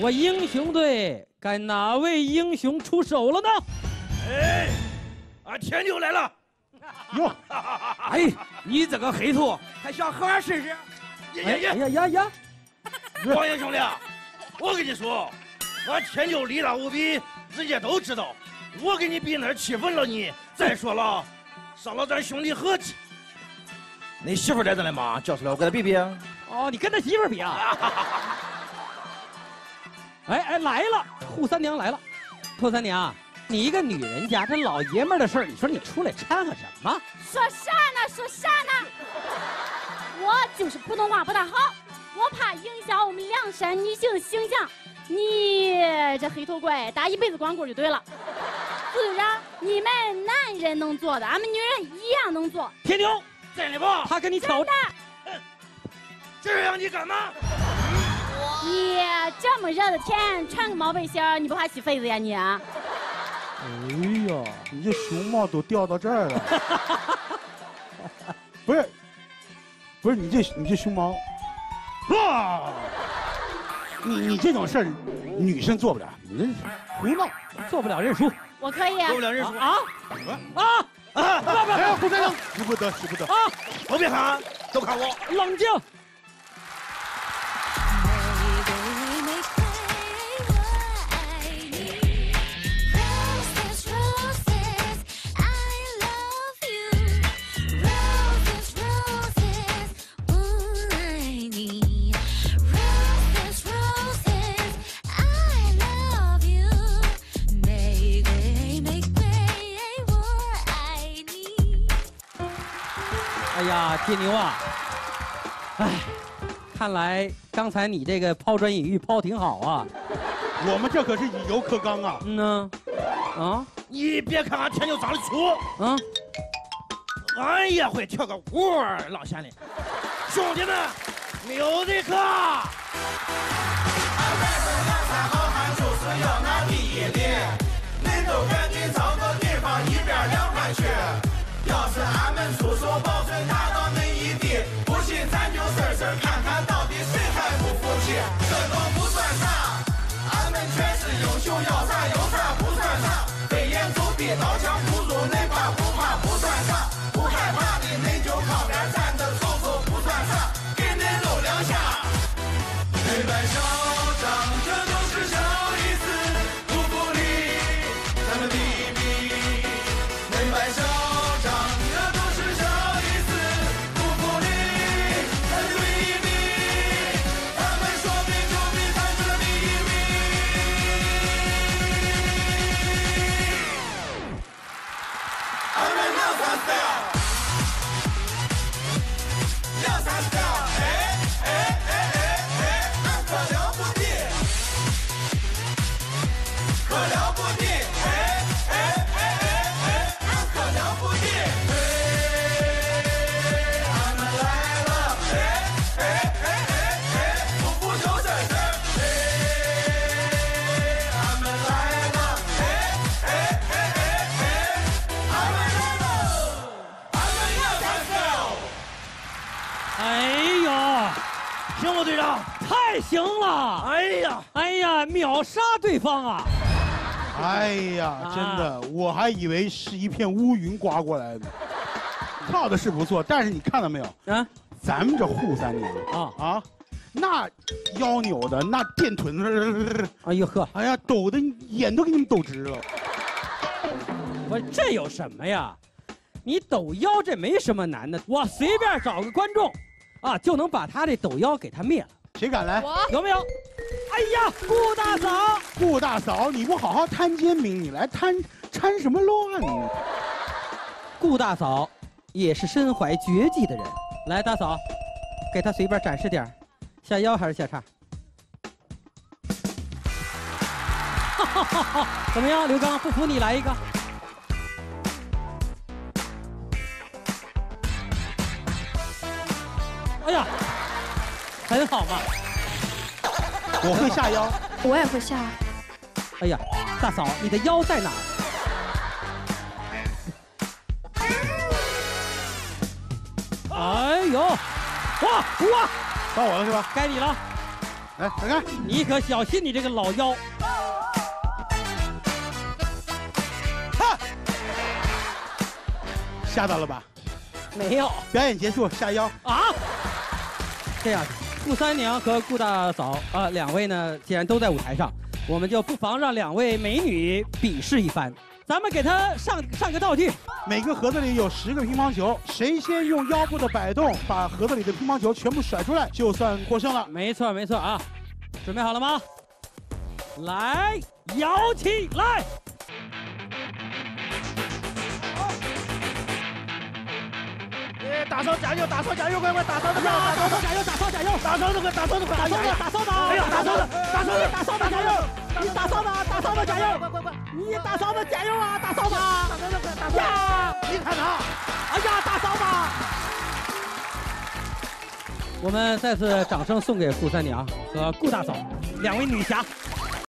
我英雄队该哪位英雄出手了呢？哎，俺天牛来了！哟，哎，你这个黑兔还想和俺试试？哎呀呀呀！王爷兄弟，我跟你说，俺天牛力大无比，人家都知道。我跟你比那气愤了你。再说了，伤了咱兄弟和气。你媳妇在这呢吗？叫出来，我跟她比比。哦，你跟他媳妇比啊？哎哎，来了，扈三娘来了。扈三娘，你一个女人家，这老爷们的事儿，你说你出来掺和什么？说啥呢？说啥呢？我就是普通话不大好，我怕影响我们梁山女性形象。你这黑头怪打一辈子光棍就对了。是不是？你们男人能做的，俺们女人一样能做。铁牛，真的不？他跟你挑战。这样你干嘛？你这么热的天，穿个毛背心你不怕起痱子呀你？哎呀，你这熊猫都掉到这儿了。不是，不是你这你这熊猫，啊！你你这种事儿，女生做不了，你这胡闹，做不了认输。我可以。做不了认输啊啊啊！不不，要，胡先生，使不得，使不得啊！都别喊，都看我，冷静。呀，铁牛啊！哎，看来刚才你这个抛砖引玉抛挺好啊。我们这可是以柔克刚啊。嗯呢。啊，你别看俺铁牛长得粗，啊，俺也会跳个舞儿，老乡的。兄弟们，music！太行了！哎呀，哎呀，秒杀对方啊！哎呀，真的，我还以为是一片乌云刮过来的。跳的是不错，但是你看到没有啊？咱们这扈三娘啊啊，那腰扭的，那垫臀子，哎呦呵，哎呀，抖的眼都给你们抖直了。我这有什么呀？你抖腰这没什么难的，我随便找个观众。啊，就能把他这抖腰给他灭了。谁敢来？有没有？哎呀，顾大嫂，顾大嫂，你不好好摊煎饼，你来摊掺什么乱呢？顾大嫂也是身怀绝技的人。来，大嫂，给他随便展示点下腰还是下叉？怎么样，刘刚？不服你来一个。哎呀，很好嘛！我会下腰，我也会下。哎呀，大嫂，你的腰在哪？哎呦，哇哇，到我了是吧？该你了。来，看看，你可小心你这个老腰。哈，吓到了吧？没有。表演结束，下腰。啊？这样，顾三娘和顾大嫂啊，两位呢，既然都在舞台上，我们就不妨让两位美女比试一番。咱们给她上上个道具，每个盒子里有十个乒乓球，谁先用腰部的摆动把盒子里的乒乓球全部甩出来，就算获胜了。没错，没错啊，准备好了吗？来，摇起来！哎，大嫂加油，大嫂加油，快快，大嫂子加油，大嫂加油，大嫂加油，大嫂子快，大嫂子快，大嫂子，大嫂子，哎呀，大嫂子，大嫂子，大嫂子加油！你大嫂子，大嫂子加油！快快快！你大嫂子加油啊，大嫂子！大嫂子快，大嫂子！呀！你看他，哎呀，大嫂子！我们再次掌声送给顾三娘和顾大嫂两位女侠。